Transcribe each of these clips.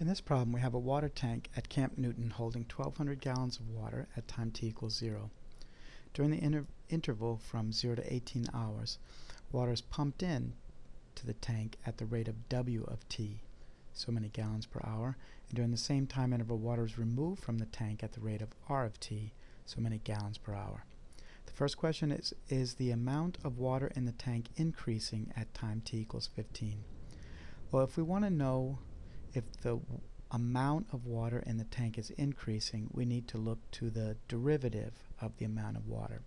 In this problem we have a water tank at Camp Newton holding 1200 gallons of water at time t equals 0. During the inter interval from 0 to 18 hours, water is pumped in to the tank at the rate of W of t, so many gallons per hour, and during the same time interval water is removed from the tank at the rate of R of t, so many gallons per hour. The first question is, is the amount of water in the tank increasing at time t equals 15? Well, if we want to know if the amount of water in the tank is increasing, we need to look to the derivative of the amount of water.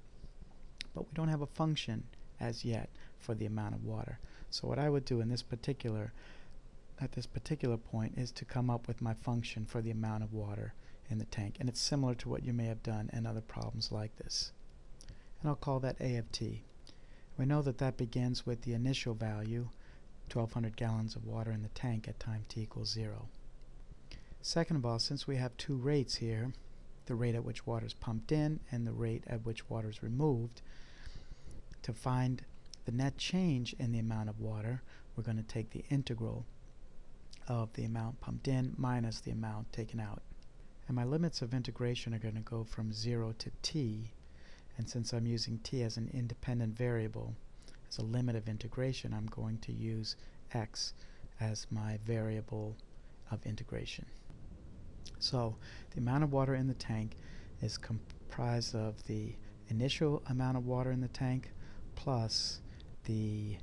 But we don't have a function as yet for the amount of water. So what I would do in this particular at this particular point is to come up with my function for the amount of water in the tank. And it's similar to what you may have done in other problems like this. And I'll call that A of t. We know that that begins with the initial value 1200 gallons of water in the tank at time t equals 0. Second of all, since we have two rates here, the rate at which water is pumped in and the rate at which water is removed, to find the net change in the amount of water, we're going to take the integral of the amount pumped in minus the amount taken out. And my limits of integration are going to go from 0 to t, and since I'm using t as an independent variable, as a limit of integration, I'm going to use x as my variable of integration. So the amount of water in the tank is comprised of the initial amount of water in the tank plus the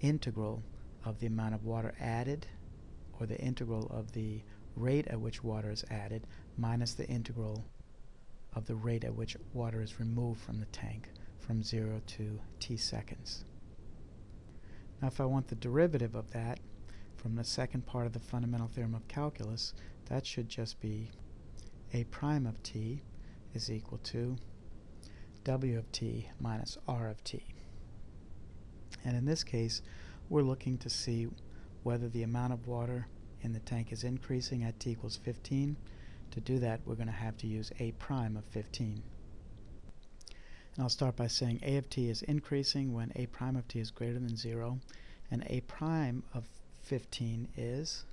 integral of the amount of water added or the integral of the rate at which water is added minus the integral of the rate at which water is removed from the tank from 0 to t seconds. Now if I want the derivative of that from the second part of the fundamental theorem of calculus, that should just be a prime of t is equal to w of t minus r of t. And in this case, we're looking to see whether the amount of water in the tank is increasing at t equals 15. To do that, we're going to have to use a prime of 15. And I'll start by saying a of t is increasing when a prime of t is greater than 0, and a prime of 15 is.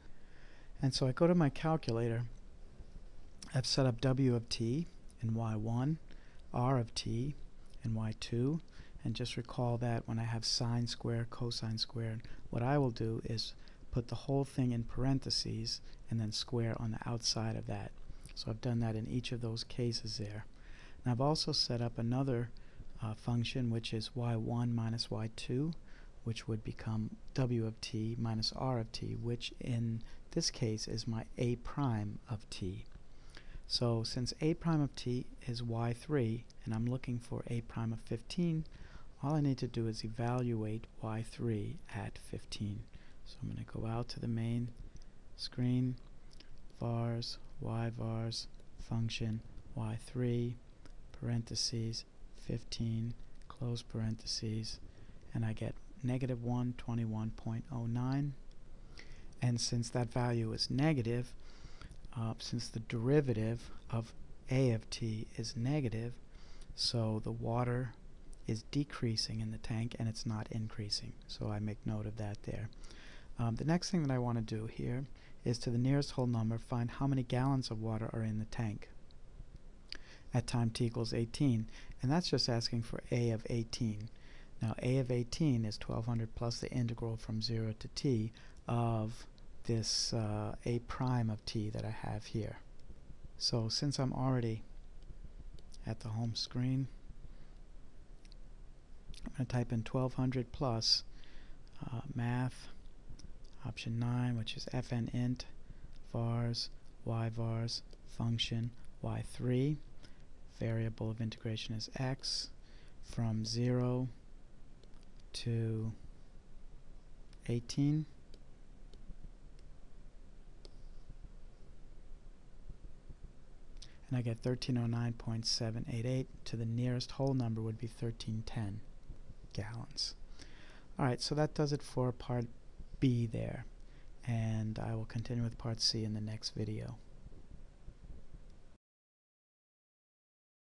And so I go to my calculator. I've set up w of t in y1, r of t in y2, and just recall that when I have sine squared, cosine squared, what I will do is put the whole thing in parentheses and then square on the outside of that. So I've done that in each of those cases there. And I've also set up another uh, function which is y1 minus y2 which would become w of t minus r of t which in this case is my a prime of t. So since a prime of t is y3 and I'm looking for a prime of 15 all I need to do is evaluate y3 at 15. So I'm going to go out to the main screen vars y vars function y3 parentheses 15 close parentheses and I get negative 121.09 and since that value is negative uh, since the derivative of a of t is negative so the water is decreasing in the tank and it's not increasing. So I make note of that there. Um, the next thing that I want to do here is to the nearest whole number find how many gallons of water are in the tank at time t equals 18 and that's just asking for a of 18 now a of 18 is 1200 plus the integral from 0 to t of this uh, a prime of t that I have here. So since I'm already at the home screen I'm going to type in 1200 plus uh, math option 9 which is fn int vars y vars function y3 variable of integration is x from 0 to 18 and I get 1309.788 to the nearest whole number would be 1310 gallons. Alright, so that does it for part B there and I will continue with part C in the next video.